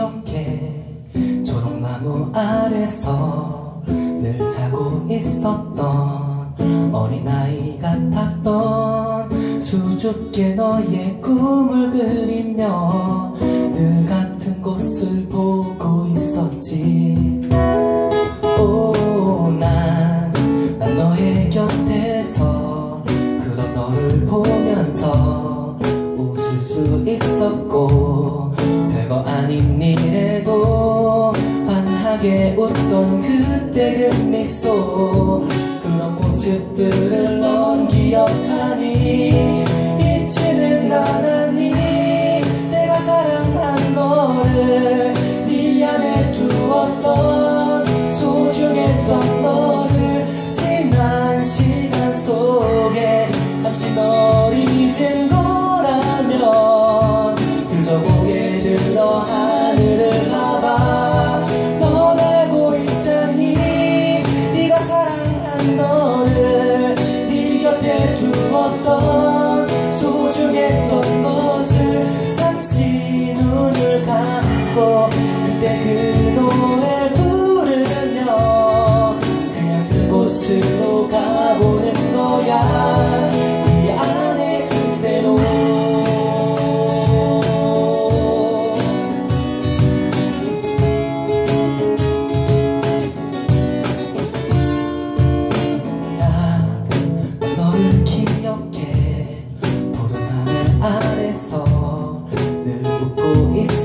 기억해 초록나무 아래서 늘 자고 있었던 어린아이 같았던 수줍게 너의 꿈을 그리며 환하게 웃던 그때 그 미소. 그런 모습들을 넌 기억하니. 잊지는 않았니. 내가 사랑한 너를 네 안에 두었던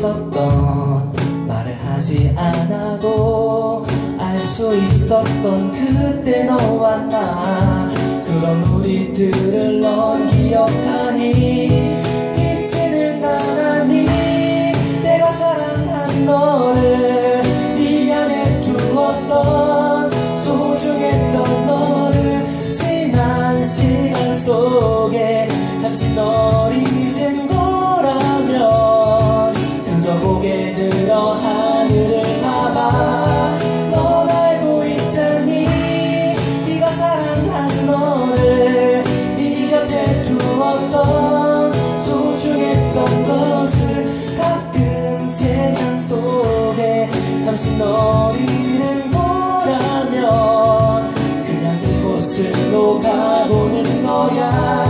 있었던 말을 하지 않아도 알 수 있었던 그때 너와 나. 그런 우리들을 넌 기억하니 잊지는 않았니. 내가 사랑한 너를 네 안에 두었던 소중했던 너를 지난 시간 속 버리는 거라면 그냥 이곳을로 가보는 거야.